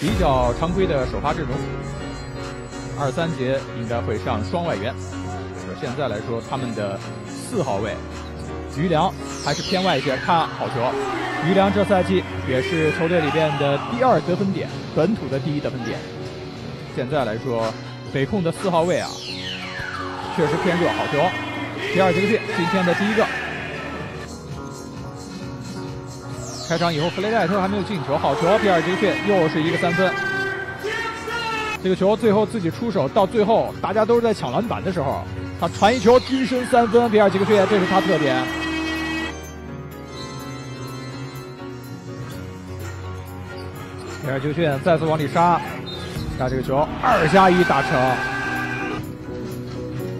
比较常规的首发阵容。二三节应该会上双外援。说现在来说，他们的四号位于良还是偏外一些，看好球。于良这赛季也是球队里边的第二得分点，本土的第一得分点。现在来说，北控的四号位啊，确实偏弱，好球。皮尔杰克逊今天的第一个。开场以后，弗雷戴特还没有进球，好球！皮尔杰克逊又是一个三分。这个球最后自己出手，到最后大家都是在抢篮板的时候，他传一球低身三分，皮尔杰克逊，这是他特点。皮尔杰克逊再次往里杀，杀这个球，二加一达成。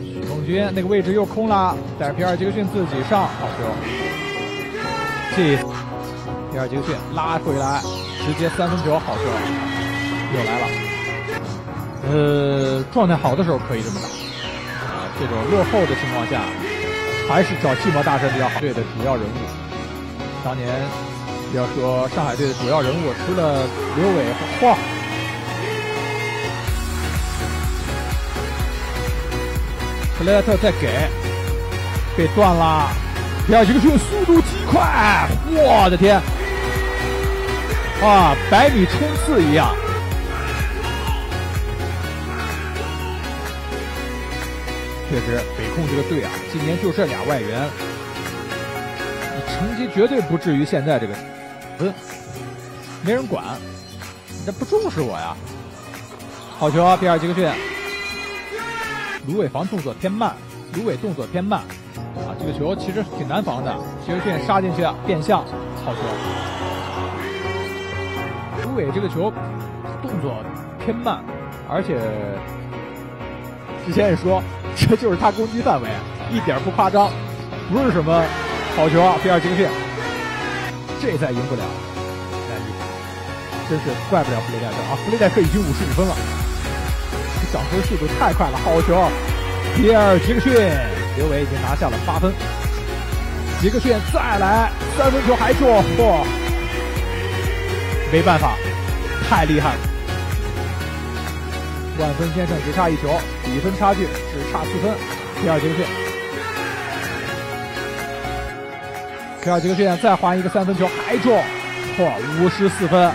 许梦军那个位置又空了，带着皮尔杰克逊自己上，好球。这皮尔杰克逊拉回来，直接三分球，好球，又来了。呃，状态好的时候可以这么打，啊，这种落后的情况下，还是找寂寞大神比较好。队的主要人物，当年要说上海队的主要人物，除了刘伟，和晃。克莱特再给，被断了，第二杰克逊速度极快，我的天，啊，百米冲刺一样。确实，北控这个队啊，今年就这俩外援，成绩绝对不至于现在这个，不嗯，没人管，你这不重视我呀？好球啊，比尔吉克逊！芦苇防动作偏慢，芦苇动作偏慢，啊，这个球其实挺难防的。杰克逊杀进去变向，好球！朱伟这个球动作偏慢，而且之前也说。这就是他攻击范围，一点不夸张，不是什么好球啊！比尔杰克逊，这再赢不了，真是怪不了弗雷戴克啊！弗雷戴克已经五十五分了，这涨分速度太快了，好球！比尔杰克逊，刘伟已经拿下了八分，杰克逊再来三分球还中，嚯！没办法，太厉害了。万分先生只差一球，比分差距只差四分。皮尔杰克逊，皮尔杰克逊再还一个三分球还中，嚯，五十四分。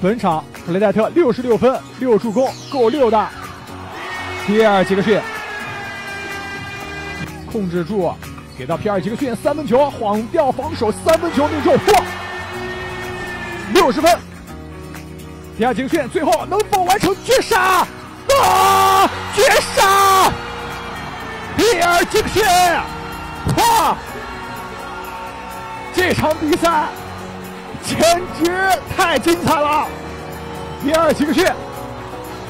本场克雷戴特六十六分，六助攻，够六的。皮尔杰克逊控制住，给到皮尔杰克逊三分球，晃掉防守，三分球命中，哇，六十分。皮尔杰克逊最后能否完成绝杀？啊！绝杀！皮尔杰克逊，哇！这场比赛简直太精彩了！皮尔杰克逊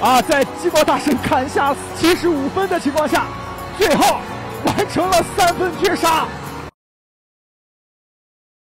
啊，在寂寞大神砍下七十五分的情况下，最后完成了三分绝杀。